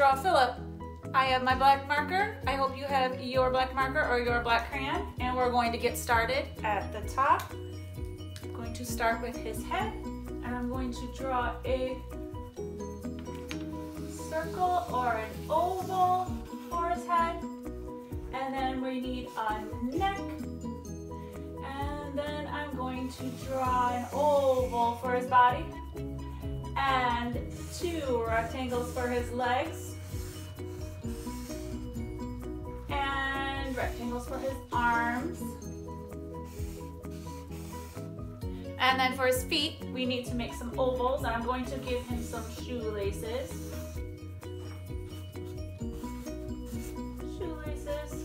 draw Phyllip. I have my black marker. I hope you have your black marker or your black crayon. And we're going to get started at the top. I'm going to start with his head. And I'm going to draw a circle or an oval for his head. And then we need a neck. And then I'm going to draw an oval for his body. And two rectangles for his legs. And rectangles for his arms. And then for his feet, we need to make some ovals. I'm going to give him some shoelaces. Shoelaces.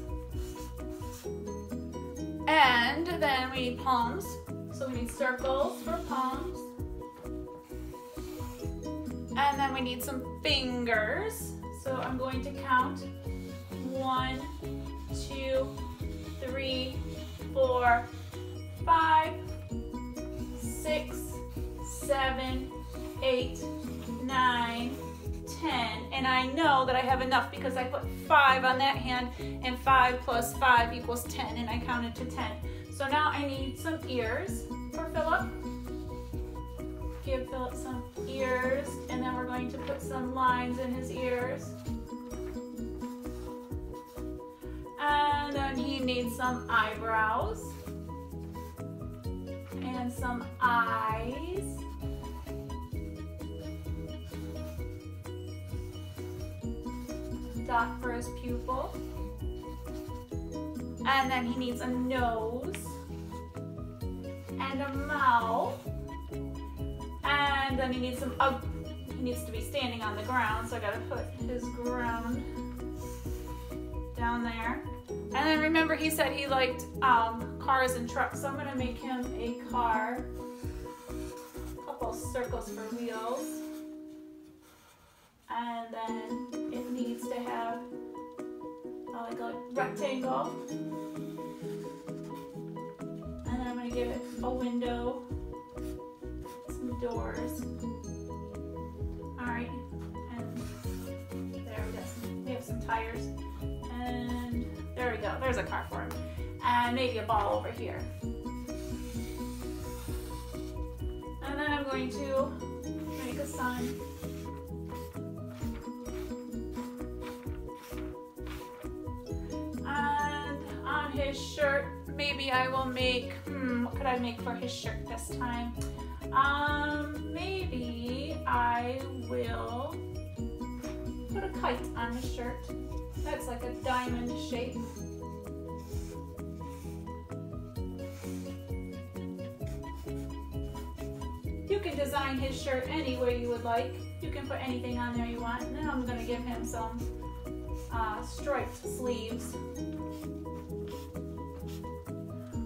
And then we need palms. So we need circles for palms. And then we need some fingers. So I'm going to count one, two, three, four, five, six, seven, eight, nine, ten. And I know that I have enough because I put five on that hand and five plus five equals 10 and I counted to 10. So now I need some ears for Phyllip. Give Phyllip some ears and then we're going to put some lines in his ears. And then he needs some eyebrows and some eyes. Dot for his pupil. And then he needs a nose then he needs some, uh, he needs to be standing on the ground, so I gotta put his ground down there. And then remember he said he liked um, cars and trucks, so I'm gonna make him a car. A couple circles for wheels. And then it needs to have uh, like a rectangle. And then I'm gonna give it a window, doors. All right, and there we go. We have some tires. And there we go, there's a car for him. And maybe a ball over here. And then I'm going to make a sun. And on his shirt, maybe I will make, hmm, what could I make for his shirt this time? Um, will put a kite on his shirt. That's like a diamond shape. You can design his shirt any way you would like. You can put anything on there you want. And then I'm gonna give him some uh, striped sleeves.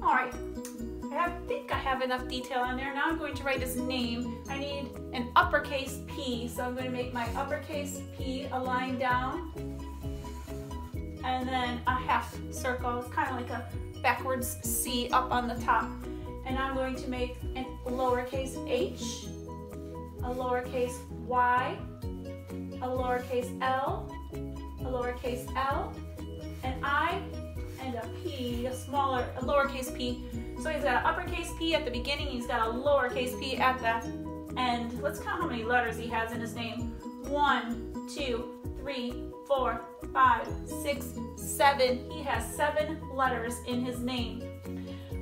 All right, I have, think I have enough detail on there. Now I'm going to write his name. I need uppercase P, so I'm going to make my uppercase P a line down. And then a half circle, kind of like a backwards C up on the top. And I'm going to make a lowercase h, a lowercase y, a lowercase l, a lowercase l, an I, and a P, a smaller, a lowercase p. So he's got an uppercase P at the beginning, he's got a lowercase p at the end. Let's count how many letters he has in his name. One, two, three, four, five, six, seven. He has seven letters in his name.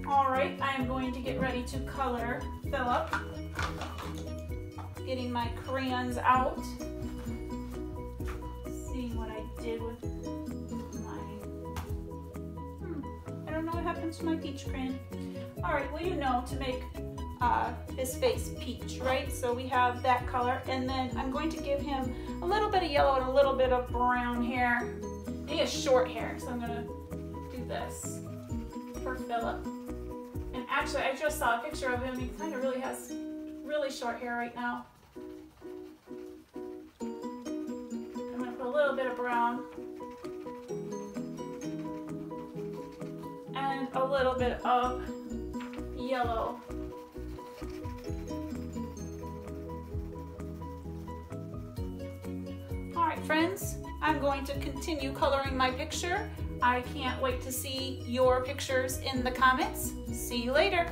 All right, I am going to get ready to color Phyllip. Getting my crayons out. Seeing what I did with my. Hmm, I don't know what happened to my peach crayon. All right, well you know to make uh, his face peach, right? So we have that color and then I'm going to give him a little bit of yellow and a little bit of brown hair. He has short hair, so I'm gonna do this for Phyllip. And actually, I just saw a picture of him. He kind of really has really short hair right now. I'm gonna put a little bit of brown and a little bit of yellow. Right, friends, I'm going to continue coloring my picture. I can't wait to see your pictures in the comments. See you later.